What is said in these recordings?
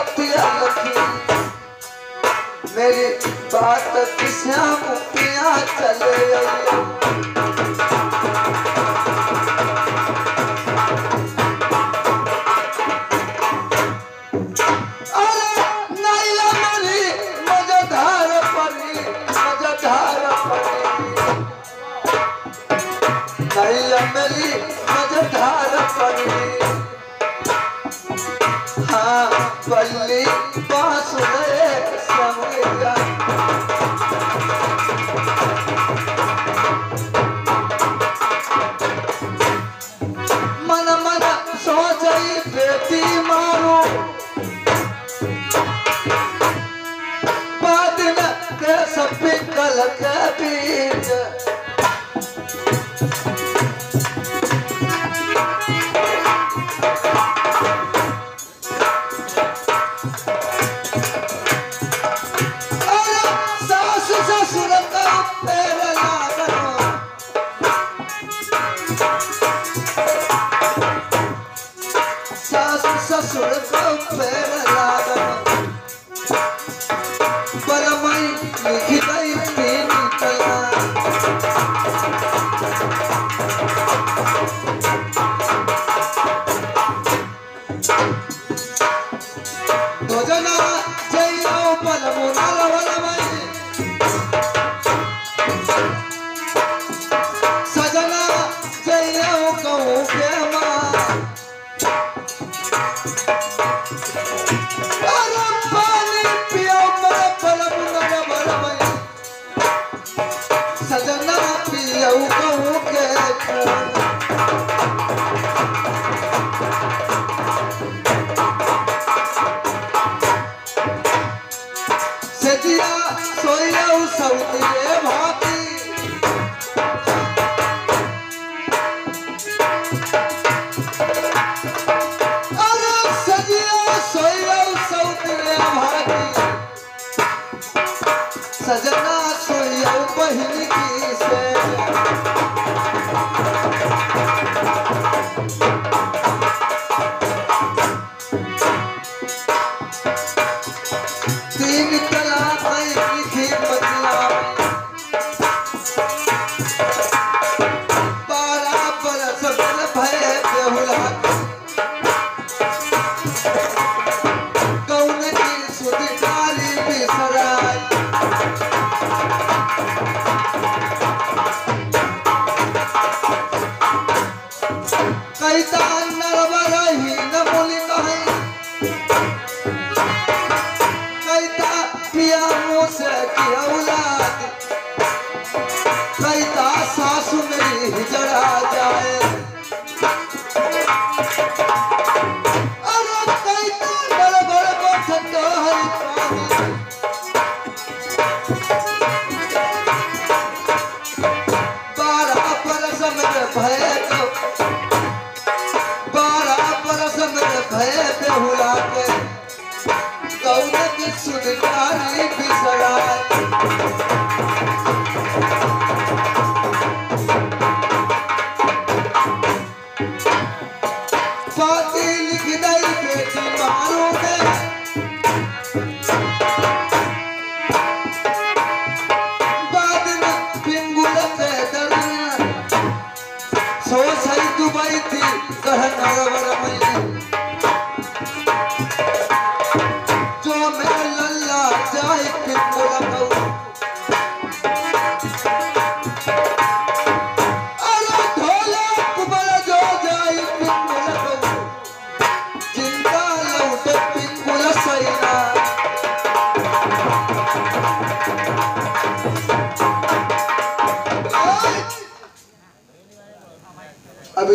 पोतिया लखी मेरी बात किस्या मुखिया चले। आई अरे मन मन सोच बेटी मारू। ससुर का पैर लागनो परमई लिखी गई तीन कला भजना जय आओ सजना पियो कहूँ के सजिया सोया सौतिए सजना सोया बहिनी की से थी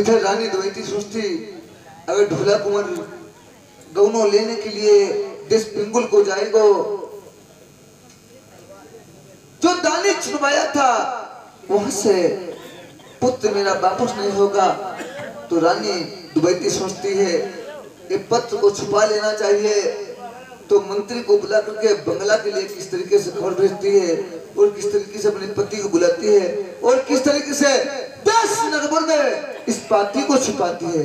इधर रानी द्वैती सोचती अगर ढोला कुंवर, गौनों लेने के लिए देश पिंगुल को जाएगो। जो दानी चुनवाया था, वहाँ से पुत्र मेरा वापस नहीं होगा। तो रानी द्वैती सोचती है, ये पत्र को छुपा लेना चाहिए। तो मंत्री को बुला करके बंगला के लिए किस तरीके से खबर भेजती है, और किस तरीके से अपने पति को बुलाती है, और किस तरीके से दस नगबर में पाती को छिपाती है।